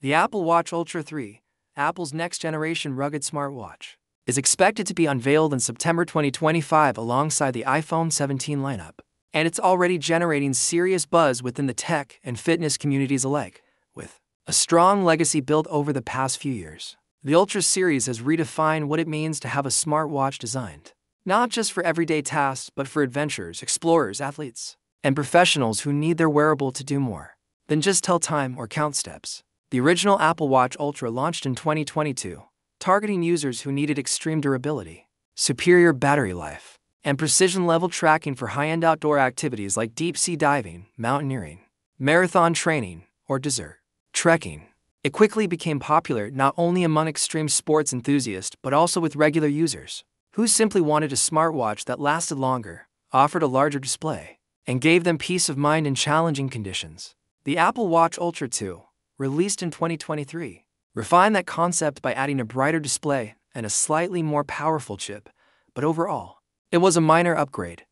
The Apple Watch Ultra 3, Apple's next generation rugged smartwatch, is expected to be unveiled in September 2025 alongside the iPhone 17 lineup. And it's already generating serious buzz within the tech and fitness communities alike, with a strong legacy built over the past few years. The Ultra series has redefined what it means to have a smartwatch designed, not just for everyday tasks, but for adventurers, explorers, athletes, and professionals who need their wearable to do more than just tell time or count steps. The original Apple Watch Ultra launched in 2022, targeting users who needed extreme durability, superior battery life, and precision level tracking for high end outdoor activities like deep sea diving, mountaineering, marathon training, or desert trekking. It quickly became popular not only among extreme sports enthusiasts but also with regular users, who simply wanted a smartwatch that lasted longer, offered a larger display, and gave them peace of mind in challenging conditions. The Apple Watch Ultra 2, released in 2023, Refine that concept by adding a brighter display and a slightly more powerful chip, but overall, it was a minor upgrade.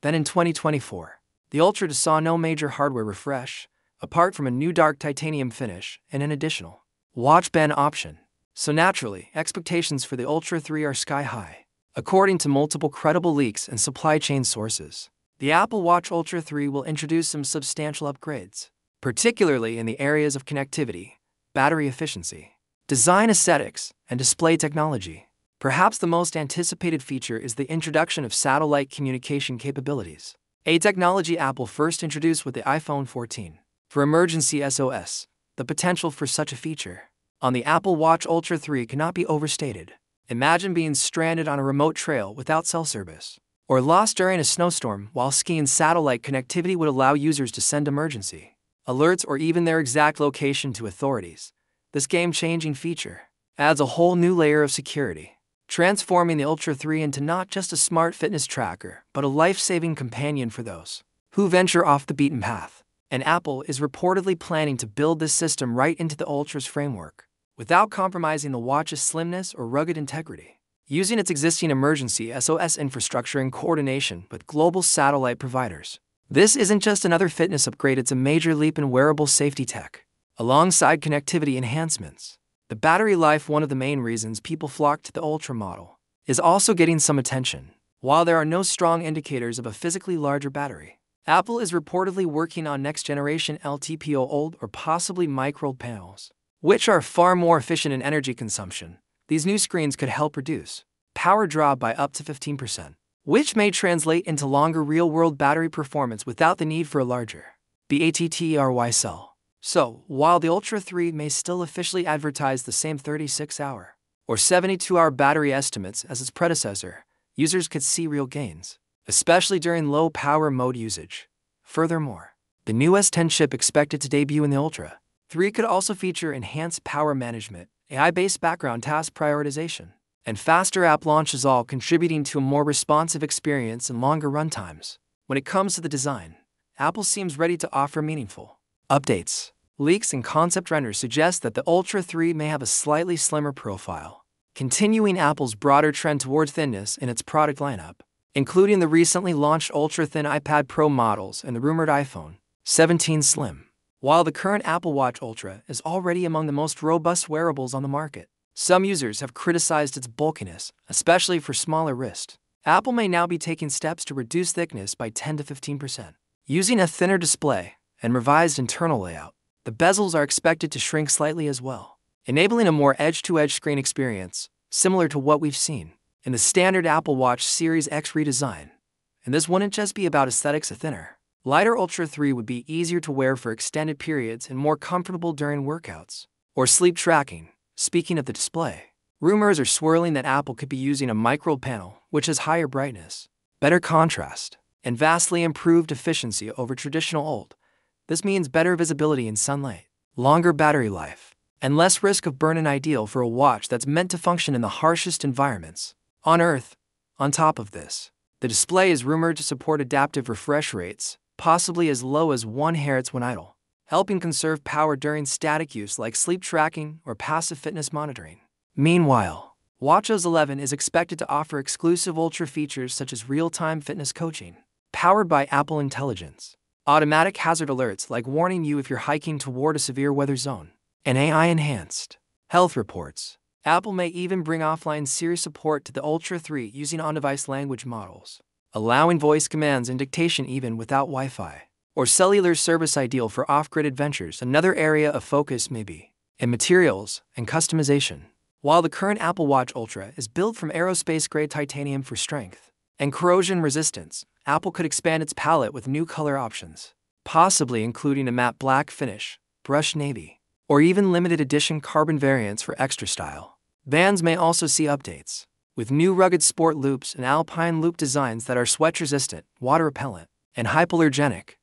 Then in 2024, the Ultra saw no major hardware refresh, apart from a new dark titanium finish and an additional watch band option. So naturally, expectations for the Ultra 3 are sky high. According to multiple credible leaks and supply chain sources, the Apple Watch Ultra 3 will introduce some substantial upgrades, particularly in the areas of connectivity, battery efficiency, design aesthetics, and display technology. Perhaps the most anticipated feature is the introduction of satellite communication capabilities, a technology Apple first introduced with the iPhone 14. For emergency SOS, the potential for such a feature on the Apple Watch Ultra 3 cannot be overstated. Imagine being stranded on a remote trail without cell service, or lost during a snowstorm while skiing. Satellite connectivity would allow users to send emergency alerts or even their exact location to authorities. This game changing feature adds a whole new layer of security, transforming the Ultra 3 into not just a smart fitness tracker, but a life saving companion for those who venture off the beaten path and Apple is reportedly planning to build this system right into the Ultra's framework, without compromising the watch's slimness or rugged integrity. Using its existing emergency SOS infrastructure in coordination with global satellite providers. This isn't just another fitness upgrade, it's a major leap in wearable safety tech. Alongside connectivity enhancements, the battery life, one of the main reasons people flock to the Ultra model, is also getting some attention. While there are no strong indicators of a physically larger battery, Apple is reportedly working on next generation LTPO OLED or possibly micro panels, which are far more efficient in energy consumption. These new screens could help reduce power draw by up to 15%, which may translate into longer real world battery performance without the need for a larger BATTRY cell. So, while the Ultra 3 may still officially advertise the same 36 hour or 72 hour battery estimates as its predecessor, users could see real gains especially during low power mode usage. Furthermore, the new S10 chip expected to debut in the Ultra 3 could also feature enhanced power management, AI based background task prioritization, and faster app launches, all contributing to a more responsive experience and longer runtimes. When it comes to the design, Apple seems ready to offer meaningful updates. Leaks and concept renders suggest that the Ultra 3 may have a slightly slimmer profile, continuing Apple's broader trend toward thinness in its product lineup including the recently launched ultra thin iPad Pro models and the rumored iPhone 17 Slim. While the current Apple Watch Ultra is already among the most robust wearables on the market, some users have criticized its bulkiness, especially for smaller wrists. Apple may now be taking steps to reduce thickness by 10 to 15%. Using a thinner display and revised internal layout, the bezels are expected to shrink slightly as well, enabling a more edge to edge screen experience, similar to what we've seen in the standard Apple Watch Series X redesign. And this wouldn't just be about aesthetics a thinner. Lighter Ultra 3 would be easier to wear for extended periods and more comfortable during workouts or sleep tracking. Speaking of the display, rumors are swirling that Apple could be using a micro panel which has higher brightness, better contrast, and vastly improved efficiency over traditional OLED. This means better visibility in sunlight, longer battery life, and less risk of burn-in ideal for a watch that's meant to function in the harshest environments. On Earth, on top of this, the display is rumored to support adaptive refresh rates, possibly as low as 1 Hz when idle, helping conserve power during static use like sleep tracking or passive fitness monitoring. Meanwhile, WatchOS 11 is expected to offer exclusive ultra features such as real-time fitness coaching, powered by Apple Intelligence, automatic hazard alerts like warning you if you're hiking toward a severe weather zone, and AI enhanced health reports. Apple may even bring offline Siri support to the Ultra 3 using on device language models, allowing voice commands and dictation even without Wi Fi. Or cellular service ideal for off grid adventures. Another area of focus may be in materials and customization. While the current Apple Watch Ultra is built from aerospace grade titanium for strength and corrosion resistance, Apple could expand its palette with new color options, possibly including a matte black finish, brushed navy, or even limited edition carbon variants for extra style. Bands may also see updates, with new rugged sport loops and alpine loop designs that are sweat resistant, water repellent, and hypoallergenic.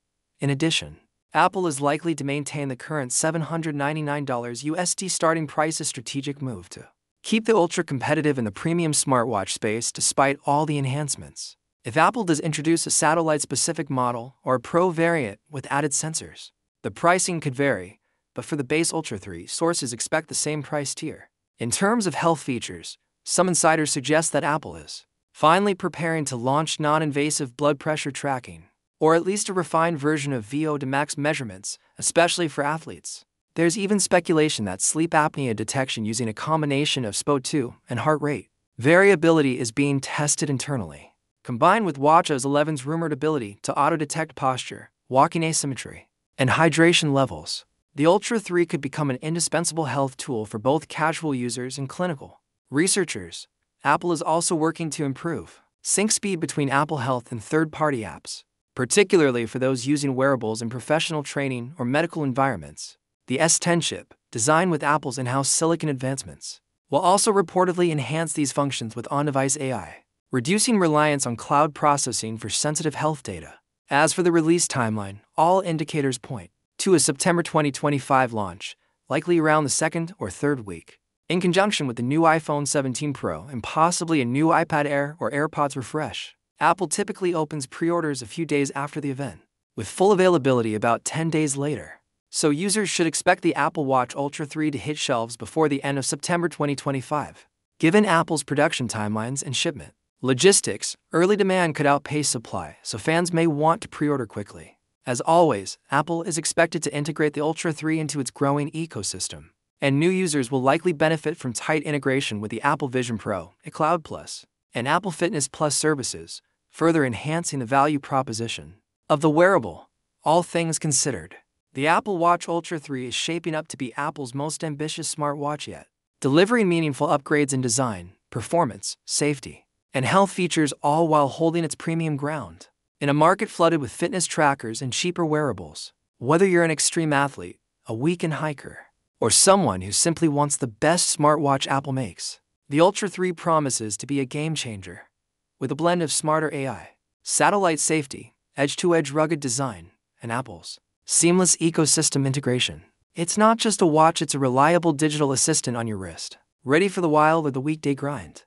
In addition, Apple is likely to maintain the current $799 USD starting price, a strategic move to keep the Ultra competitive in the premium smartwatch space despite all the enhancements. If Apple does introduce a satellite specific model or a Pro variant with added sensors, the pricing could vary, but for the base Ultra 3, sources expect the same price tier. In terms of health features, some insiders suggest that Apple is finally preparing to launch non invasive blood pressure tracking, or at least a refined version of VO2 max measurements, especially for athletes. There's even speculation that sleep apnea detection using a combination of SpO2 and heart rate variability is being tested internally, combined with WatchOS 11's rumored ability to auto detect posture, walking asymmetry, and hydration levels the Ultra 3 could become an indispensable health tool for both casual users and clinical researchers. Apple is also working to improve sync speed between Apple Health and third party apps, particularly for those using wearables in professional training or medical environments. The S10 chip, designed with Apple's in house silicon advancements, will also reportedly enhance these functions with on device AI, reducing reliance on cloud processing for sensitive health data. As for the release timeline, all indicators point to a September 2025 launch, likely around the second or third week. In conjunction with the new iPhone 17 Pro and possibly a new iPad Air or AirPods refresh, Apple typically opens pre orders a few days after the event, with full availability about 10 days later. So users should expect the Apple Watch Ultra 3 to hit shelves before the end of September 2025. Given Apple's production timelines and shipment logistics, early demand could outpace supply, so fans may want to pre order quickly. As always, Apple is expected to integrate the Ultra 3 into its growing ecosystem, and new users will likely benefit from tight integration with the Apple Vision Pro, iCloud Plus, and Apple Fitness Plus services, further enhancing the value proposition of the wearable. All things considered, the Apple Watch Ultra 3 is shaping up to be Apple's most ambitious smartwatch yet, delivering meaningful upgrades in design, performance, safety, and health features all while holding its premium ground. In a market flooded with fitness trackers and cheaper wearables, whether you're an extreme athlete, a weekend hiker, or someone who simply wants the best smartwatch Apple makes, the Ultra 3 promises to be a game changer. With a blend of smarter AI, satellite safety, edge to edge rugged design, and Apple's seamless ecosystem integration. It's not just a watch, it's a reliable digital assistant on your wrist, ready for the wild or the weekday grind.